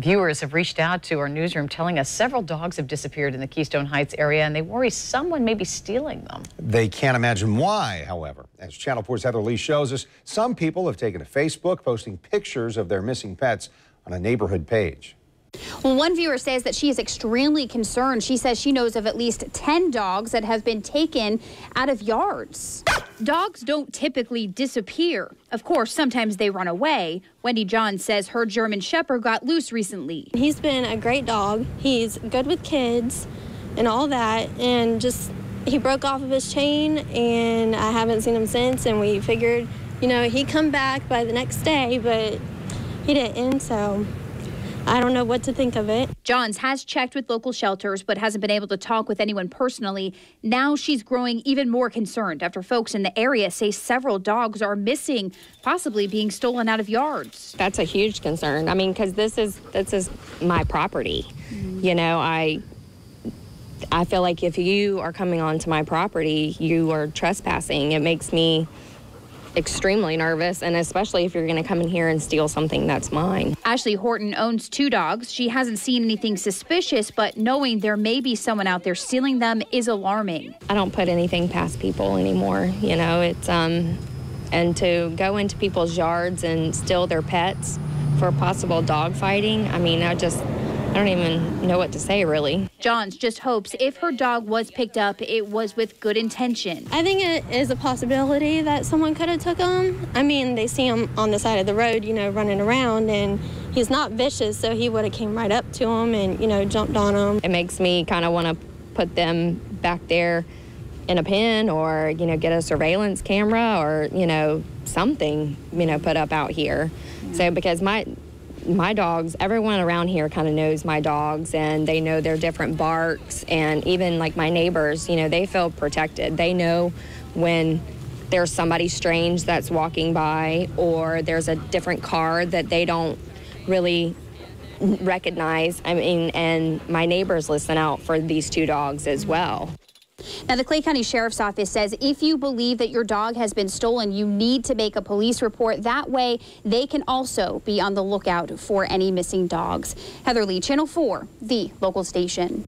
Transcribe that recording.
Viewers have reached out to our newsroom telling us several dogs have disappeared in the Keystone Heights area and they worry someone may be stealing them. They can't imagine why, however. As Channel 4's Heather Lee shows us, some people have taken to Facebook posting pictures of their missing pets on a neighborhood page. Well, one viewer says that she is extremely concerned. She says she knows of at least 10 dogs that have been taken out of yards. Dogs don't typically disappear. Of course, sometimes they run away. Wendy John says her German Shepherd got loose recently. He's been a great dog. He's good with kids and all that. And just, he broke off of his chain and I haven't seen him since. And we figured, you know, he'd come back by the next day, but he didn't. So I don't know what to think of it. Johns has checked with local shelters but hasn't been able to talk with anyone personally. Now she's growing even more concerned after folks in the area say several dogs are missing, possibly being stolen out of yards. That's a huge concern. I mean, because this is this is my property. Mm. You know, I I feel like if you are coming onto my property, you are trespassing. It makes me extremely nervous, and especially if you're going to come in here and steal something that's mine. Ashley Horton owns two dogs. She hasn't seen anything suspicious, but knowing there may be someone out there stealing them is alarming. I don't put anything past people anymore. You know, it's, um, and to go into people's yards and steal their pets for possible dog fighting, I mean, I just, I don't even know what to say, really. Johns just hopes if her dog was picked up, it was with good intention. I think it is a possibility that someone could have took him. I mean, they see him on the side of the road, you know, running around, and he's not vicious, so he would have came right up to him and, you know, jumped on him. It makes me kind of want to put them back there in a pen or, you know, get a surveillance camera or, you know, something, you know, put up out here. So because my my dogs, everyone around here kind of knows my dogs and they know their different barks. And even like my neighbors, you know, they feel protected. They know when there's somebody strange that's walking by or there's a different car that they don't really recognize. I mean, and my neighbors listen out for these two dogs as well. Now, the Clay County Sheriff's Office says if you believe that your dog has been stolen, you need to make a police report. That way, they can also be on the lookout for any missing dogs. Heather Lee, Channel 4, the local station.